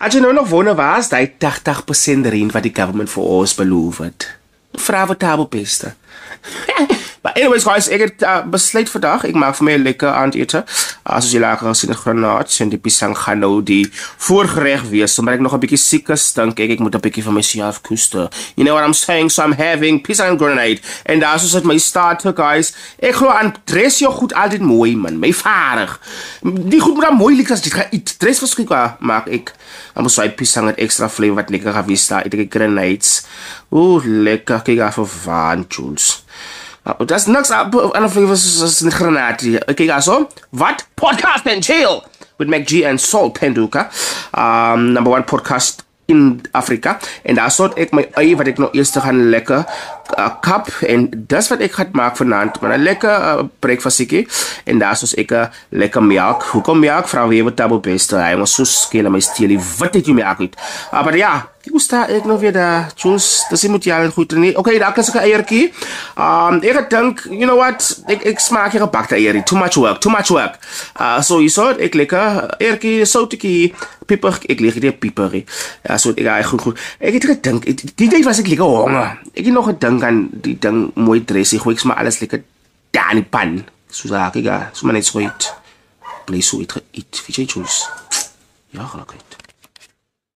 As jy nou nog wonder waar is daai 80% rent wat die government vir ons beloof het? Vra vir tabelpeste. Maar anyways guys, ek het uh, besluit vandag ek maak vir my 'n lekker aandete. As jy lekker gesien het granaat en die pisang gaan nou die voorgereg wees, omdat ek nog 'n bietjie siek is, dink ek ek moet 'n bietjie vir myself koester. You know what I'm saying? So I'm having pisang grenade en daar is my starter guys. Ek glo aan dress jou goed altyd mooi man, my vaardig. Die goed moet dan mooi lyk as dit gaan eet. Dress verskrik maak ek. Dan moet sy pisang met ekstra flavor wat lekker gaan wees daar. Ek grenades. Ooh, lekker. Af vir van Jules. Uh, das niks aan flavors is 'n granaat. Okay, guys, so wat podcast and chill with MacG and Saul Penduka. Um number one podcast in Afrika en daar sort ek my eie wat ek nou eers gaan lekker kap en dis wat ek gaan maak vanaand maar 'n lekker uh, en daar soos ek 'n lekker melk hoekom melk vra wie wat double best hy moet so skeel my steel wat het jy melk uit maar ja moes daar ek nog weer daar Jules, dis moet jy al goed nie. Okay, daar kan seker eiertjie. Um ek het dink, you know what? Ek ek smaak hier 'n bakte eierie. Too much work, too much work. Uh so you saw ek lekker eiertjie, soutjie, peper, ek lig dit peperie. Ja, so ek hy goed goed. Het gedink, die tyd was ek lekker honger. Ek het nog gedink aan die ding mooi dressie, gooi ek sommer alles lekker daar in die pan. So sag ek, so maar net so iets. Bly so iets. Wie jy choose. Ja, gelukkig.